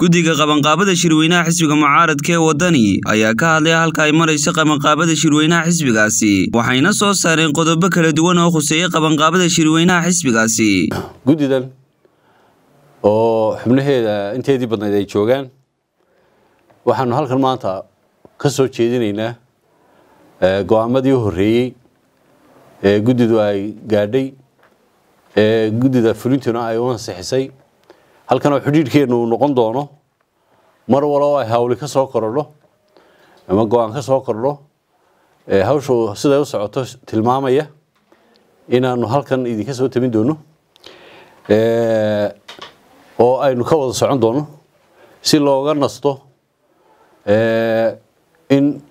guddiga qabanqaabada shirweynaha xisbiga mucaaradka ee waddani ayaa ka hadlay halka ay marayso qabanqaabada shirweynaha xisbigaasi. Waxayna soo saareen qodobo kala duwan oo khuseeya qabanqaabada shirweynaha xisbigaasi. Guddidan oo xubnaheeda inteedii badnayd ay joogaan waxaanu halkan maanta ka soo jeedinaynaa go'aamadii u horreeyey ee guddidu ay gaadhay ee guddida fulintuna ay u ansixisay halkan oo xidhiidhkeennu noqon doono mar waloo ay hawli ka soo korodho ama go'aan ka soo kordho hawshu siday u socoto tilmaamaya inaanu halkan idinka soo tabin doono. Oo aynu ka wada socon doono si looga nasto in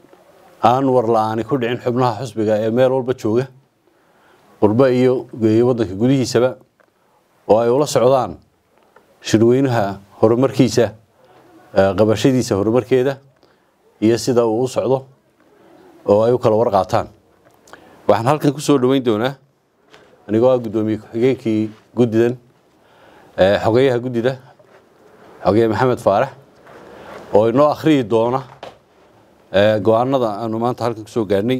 aan warla-aani ku dhicin xubnaha xusbiga ee meel walba jooga qurbo iyo waddanka gudihiisaba oo ay ula socdaan shirweynaha horumarkiisa qabashadiisa horumarkeeda iyo sida uu u socdo oo ay u kala warqaataan waxaan halkan ku soo dhoweyn doonaa anigoo ah guddoomiye ku-xigeenkii guddidan xogeyaha guddida xogeye maxamed faarax oo inoo akhriyi doona go'aanada aanu maanta halkan ku soo gaadhnay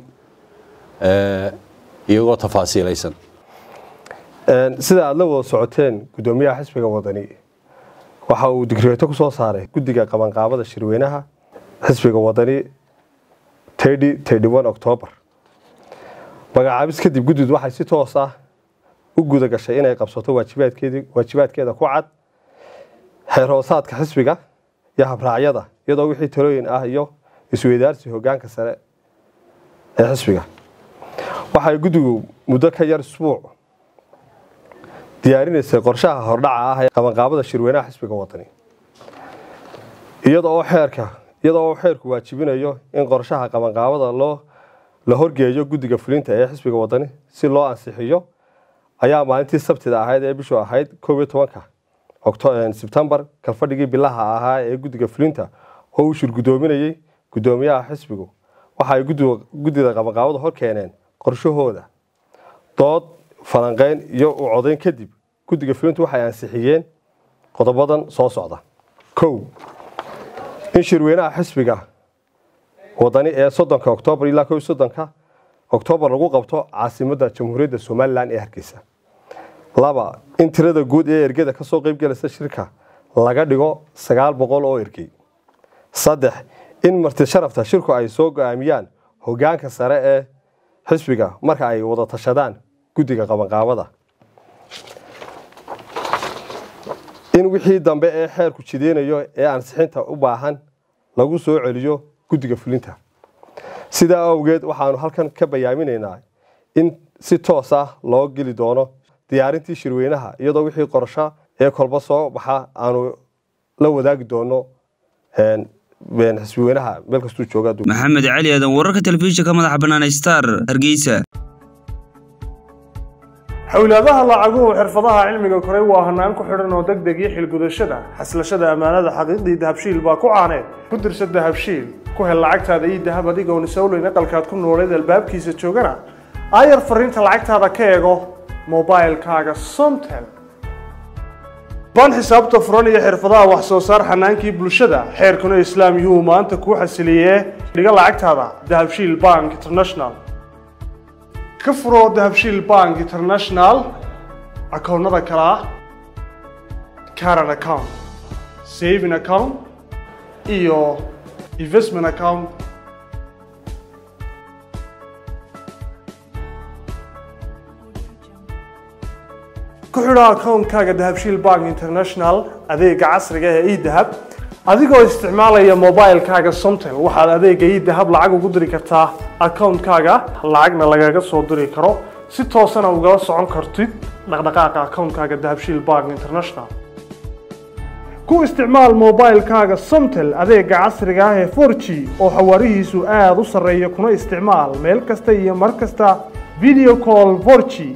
iyagoo tafaasiilaysan. Sida aada la wada socoteen guddoomiyaha xisbiga wadani waxa uu digreeto ku soo saaray guddiga qabanqaabada shirweynaha xisbiga wadani octoobar magacaabis kadib guddidu waxay si toos ah u guda gashay inay qabsato waajibaadkeeda ku cad xeer hoosaadka xisbiga iyo habraacyada iyadoo wixii talooyin ah iyo isweydaarsi hogaanka sare ee xisbiga. Waxay guddigu muddo ka yar isbuuc diyaarinaysay qorshaha hordhaca ah ee qabanqaabada shirweynaha xisbiga wadani. Iyadoo xeerka iyadoo xeerku waajibinayo in qorshaha qabanqaabada loo la horgeeyo guddiga fulinta ee xisbiga wadani si loo ansixiyo ayaa maalintii sabtida ahayd ee bishu ahayd koob iyo tobanka sebtembar kalfadhigii bilaha ahaa ee guddiga fulinta oo uu shirgudoominayey guddoomiyaha xisbigu. Waxa ay guddida qabanqaabada hor keeneen qorshahooda dood falanqeyn iyo u codayn kadib guddiga fulintu waxay ansixiyeen qodobadan soo socda. Kow in shirweynaha xisbiga wadani ee soddonka oktoobar ilaa ko soddonka oktoobar lagu qabto caasimadda jamhuuriyadda somalilan ee hargeysa. Laba in tirada guud ee ergeda ka soo qeybgelaysa shirka laga dhigo sagaal boqol oo ergey. Saddex in marti sharafta shirku ay soo go'aamiyaan hogaanka sare ee xisbiga marka ay wada tashadaan guddiga qabanqaabada in wixii dambe ee xeerku jideynayo ee ansixinta u baahan lagu soo celiyo guddiga fulinta. Sidaa awgeed waxaanu halkan ka bayaaminaynaa in si toos ah loo geli doono diyaarintii shirweynaha iyadoo wixii qorsho ee kolba soo baxa aanu la wadaagi doono xisbiweynaha meel kastuu jooga cali aadan wararka telefishinka madaxa bannaan star hargeysa xowlaadaha lacaguhu xirfadaha cilmiga koray waa hanaan ku xidhan oo deg deg iyo xilgudashada. Xaslashada ammaanada xaqiiqdii dahabshiil baa ku caaneed ku dirsa dahabshiil ku hel lacagtaada ii dahab adigoon isowleyn aqalkaad ku nooleed albaabkiisa joogana. Aayar fariinta lacagtaada ka eego mobilkaaga somtel. Baan xisaabta furan iyo xirfadaha wax soo saar xanaankii bulshada xeerkuna islaam yuhuu maanta kuu xasiliyee dhiga lacagtaada dahabshiil bank international ka furo dahabshiil bank international akoonnada kale ah caran account saving account iyo investment account. Ku xidho akoonkaaga dahabshiil bank international adeega casriga ee edahab adigoo isticmaalaya mobilkaaga somtel waxaad adeega idahab lacag ugu diri kartaa akoonkaaga lacagna lagaga soo diri karo. Si toosana ugala socon kartid dhaqdhaqaaqa akoonkaaga dahabshiil bank international. Ku isticmaal mobilkaaga somtel adeega casriga ah ee for g oo xawaarihiisu aada u sarreeya kuna isticmaal meel kasta iyo mar kasta. Video call g